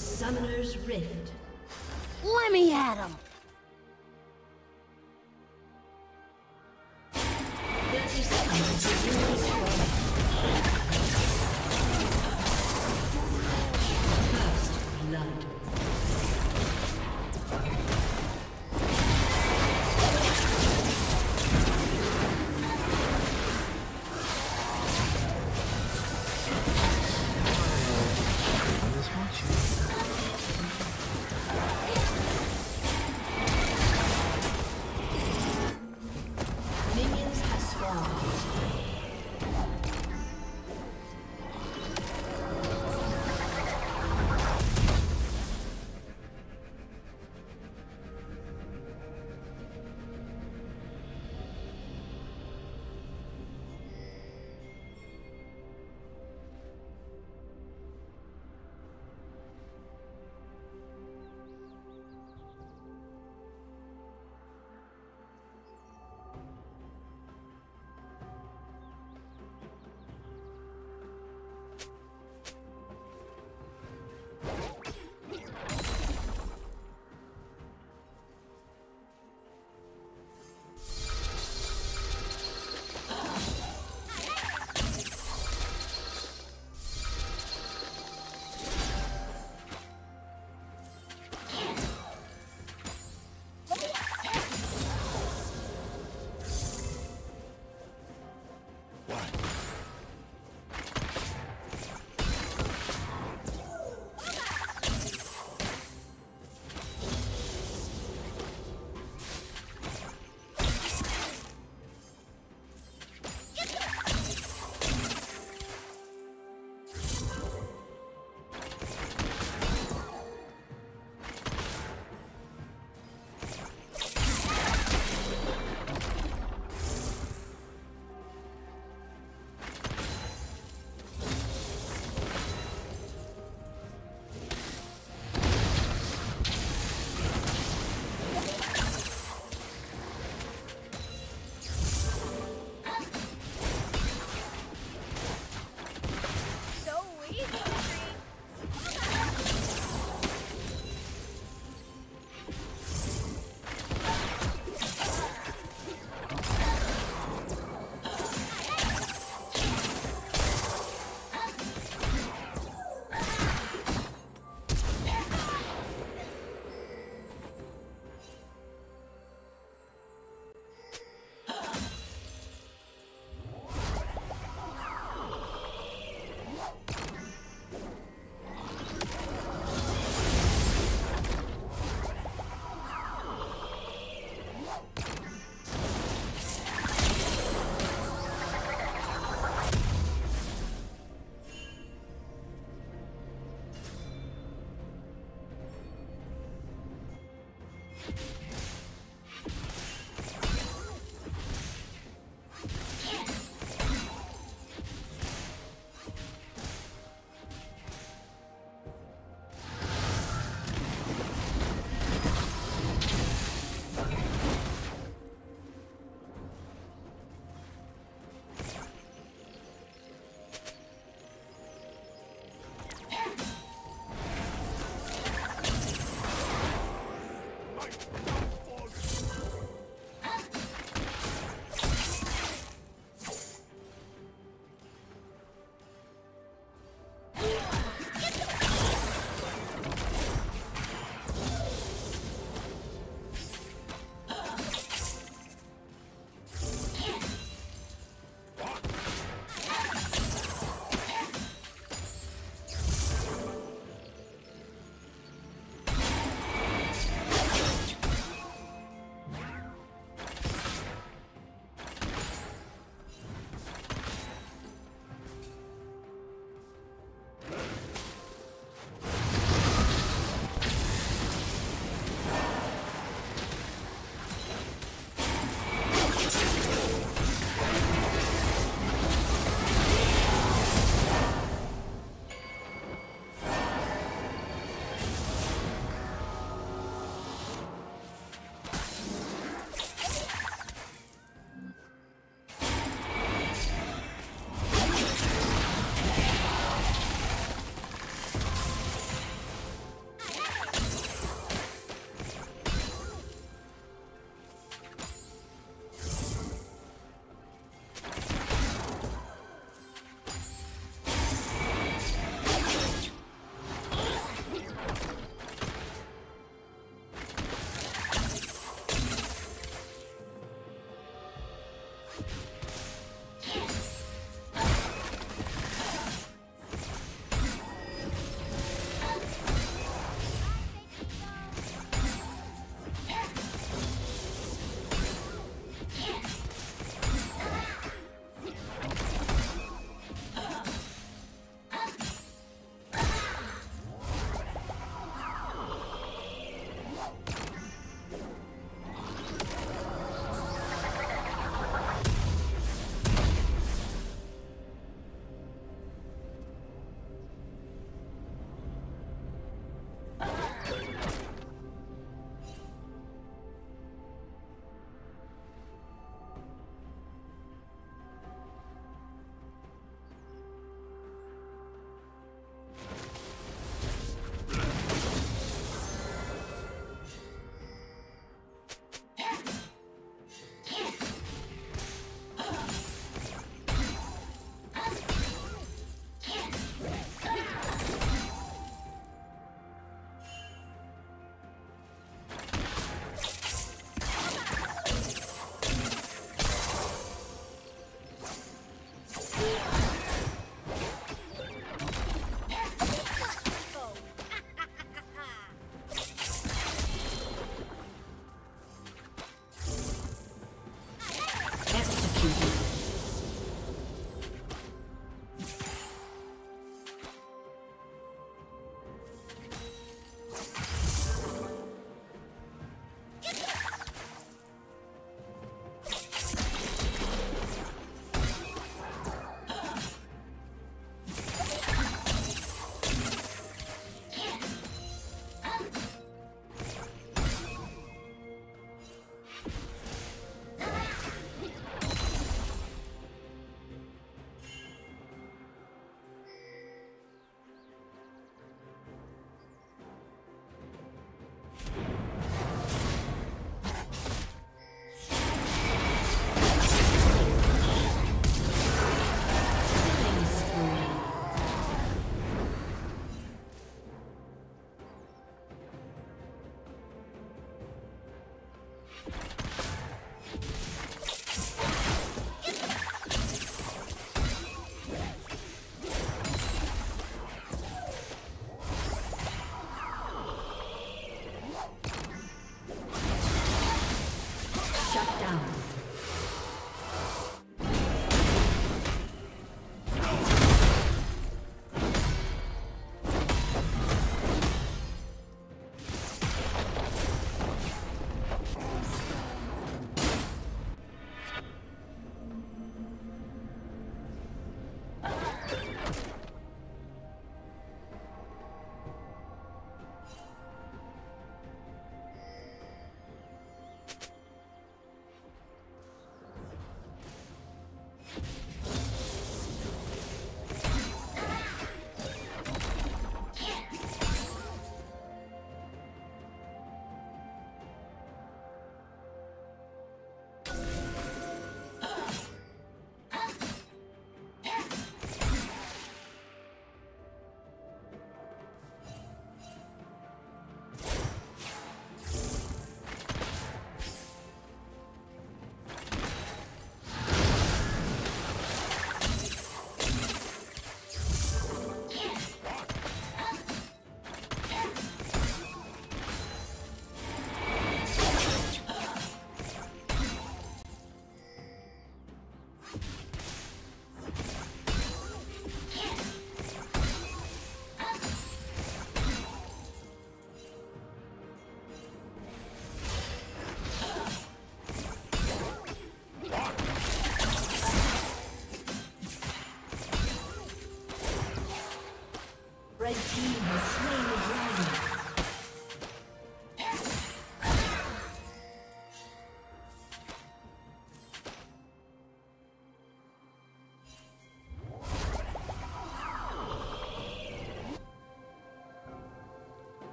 Summoner's Rift. Let me at him!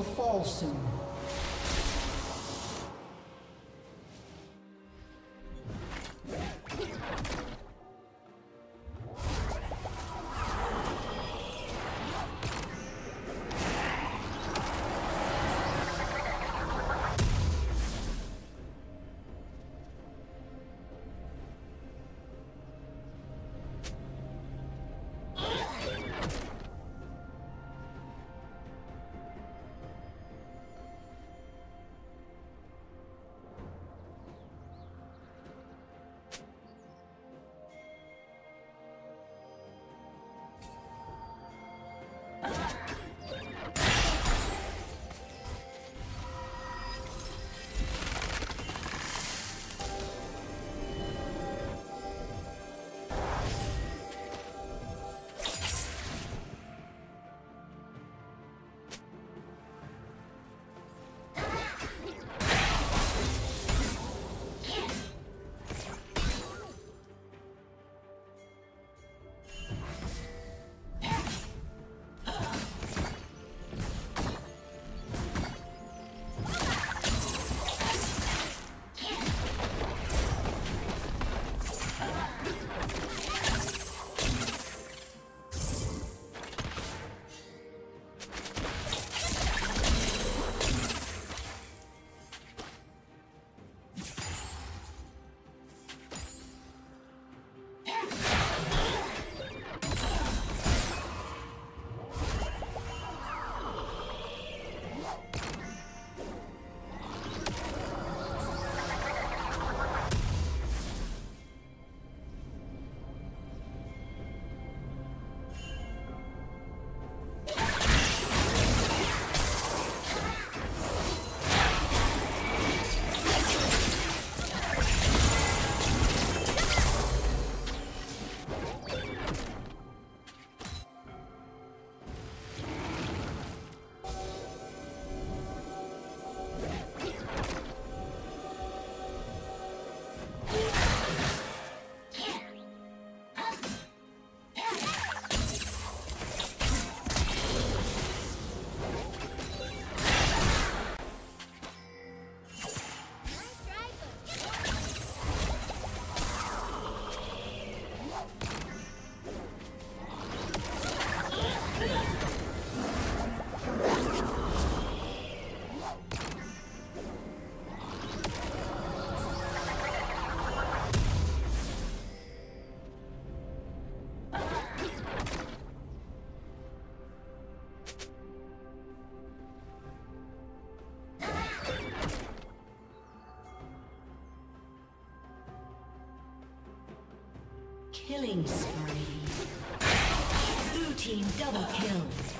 Will fall soon. Killing spree. Blue team double kill.